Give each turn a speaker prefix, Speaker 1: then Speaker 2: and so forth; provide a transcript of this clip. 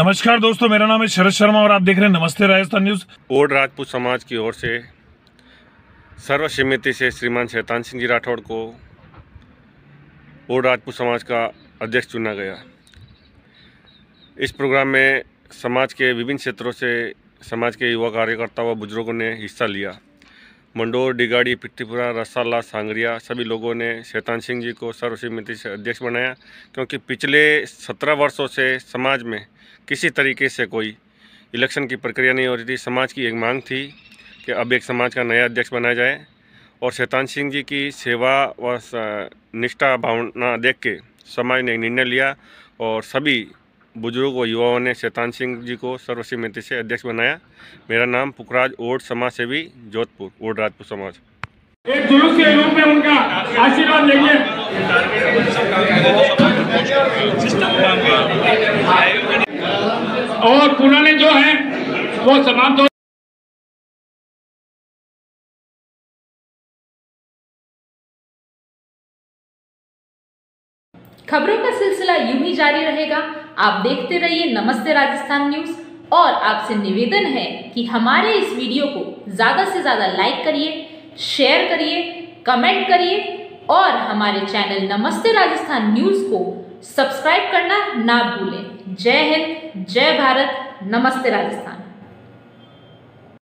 Speaker 1: नमस्कार दोस्तों, मेरा नाम है शरद शर्मा और आप देख रहे हैं नमस्ते राजस्थान न्यूज़।
Speaker 2: ओड राजपूत समाज की ओर से सर्वसम्मति से श्रीमान शैतान सिंह जी राठौड़ को ओड राजपूत समाज का अध्यक्ष चुना गया। इस प्रोग्राम में समाज के विभिन्न क्षेत्रों से समाज के युवा कार्यकर्ता व बुज़ुर्गों ने हिस्सा लिया। मंडोर, डिगाड़ी, पिट्ठीपुरा, रसाला, सांगरिया, सभी लोगों ने शैतान सिंह जी को सर्वसम्मति से अध्यक्ष बनाया, क्योंकि पिछले सत्रह वर्षों से समाज में किसी तरीके से कोई इलेक्शन की प्रक्रिया नहीं हो रही थी। समाज की एक मांग थी कि अब एक समाज का नया अध्यक्ष बनाया जाए और शैतान सिंह जी की सेवा व निष्ठा भावना देख के समाज ने एक निर्णय लिया और सभी बुज़ुर्ग व युवाओं ने शैतान सिंह जी को सर्वसम्मति से अध्यक्ष बनाया। मेरा नाम पुखराज ओड समाज सेवी जोधपुर, ओड राजपूत समाज।
Speaker 3: एक जुलूस के रूप में उनका आशीर्वाद लेंगे। और पुराने जो हैं, वो समाप्त हो
Speaker 4: खबरों का सिलसिला यूँ ही जारी रहेगा। आप देखते रहिए नमस्ते राजस्थान न्यूज़। और आपसे निवेदन है कि हमारे इस वीडियो को ज़्यादा से ज़्यादा लाइक करिए, शेयर करिए, कमेंट करिए, और हमारे चैनल नमस्ते राजस्थान न्यूज़ को सब्सक्राइब करना ना भूलें। जय हिंद जय भारत नमस्ते राजस्थान।